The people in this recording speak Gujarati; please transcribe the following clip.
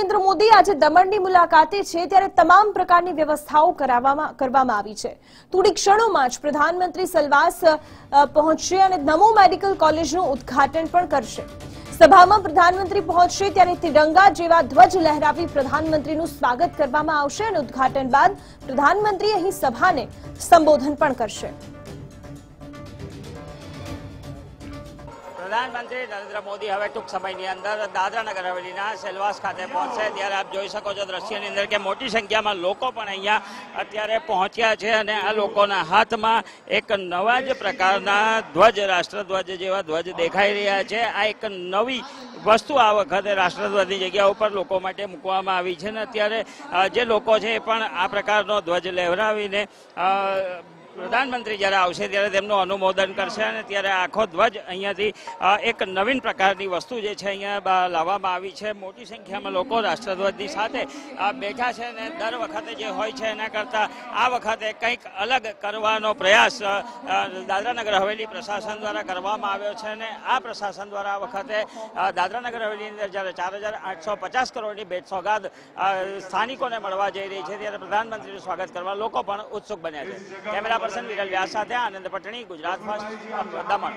નરેન્દ્ર મોદી આજે દમણની મુલાકાતે છે ત્યારે તમામ પ્રકારની વ્યવસ્થાઓ કરાવવામાં કરવામાં આવી છે. થોડી ક્ષણોમાં જ પ્રધાનમંત્રી સલવાસ પહોંચશે અને નમો મેડિકલ કોલેજનું ઉદ્ઘાટન પણ કરશે. સભામાં પ્રધાનમંત્રી પહોંચશે ત્યારે તિરંગા જેવા ધ્વજ લહેરાવી પ્રધાનમંત્રીનું સ્વાગત કરવામાં આવશે અને ઉદ્ઘાટન બાદ પ્રધાનમંત્રી અહીં સભાને સંબોધન પણ કરશે. પ્રધાનમંત્રી નરેન્દ્ર મોદી હવે ટૂંક સમયની અંદર દાદરા નગર હવેલીના સેલવાસ ખાતે પહોંચશે. ત્યારે આપ જોઈ શકો છો દ્રશ્યની અંદર કે મોટી સંખ્યામાં લોકો પણ અહીંયા અત્યારે પહોંચ્યા છે અને આ લોકોના હાથમાં એક નવા જ પ્રકારના ધ્વજ, રાષ્ટ્રધ્વજ જેવા ધ્વજ દેખાઈ રહ્યા છે. આ એક નવી વસ્તુ આ વખતે રાષ્ટ્રધ્વજની જગ્યા ઉપર લોકો માટે મૂકવામાં આવી છે ને અત્યારે જે લોકો છે એ પણ આ પ્રકારનો ધ્વજ લહેરાવીને પ્રધાનમંત્રી જ્યારે આવશે ત્યારે તેમનું અનુમોદન કરશે અને ત્યારે આખો ધ્વજ અહીંયાથી એક નવીન પ્રકારની વસ્તુ જે છે અહીંયા લાવવામાં આવી છે. મોટી સંખ્યામાં લોકો રાષ્ટ્રધ્વજની સાથે બેઠા છે અને દર વખતે જે હોય છે એના કરતાં આ વખતે કંઈક અલગ કરવાનો પ્રયાસ દાદરાનગર હવેલી પ્રશાસન દ્વારા કરવામાં આવ્યો છે અને આ પ્રશાસન દ્વારા આ વખતે દાદરાનગર હવેલીની અંદર જ્યારે ચાર હજાર આઠસો પચાસ કરોડની ભેટ સોગાદ સ્થાનિકોને મળવા જઈ રહી છે, ત્યારે પ્રધાનમંત્રીનું સ્વાગત કરવા લોકો પણ ઉત્સુક બન્યા છે. કેમેરા પર્સન વિરલ વ્યાસ સાથે આનંદ પટણી ગુજરાત ફર્સ્ટ દમણ.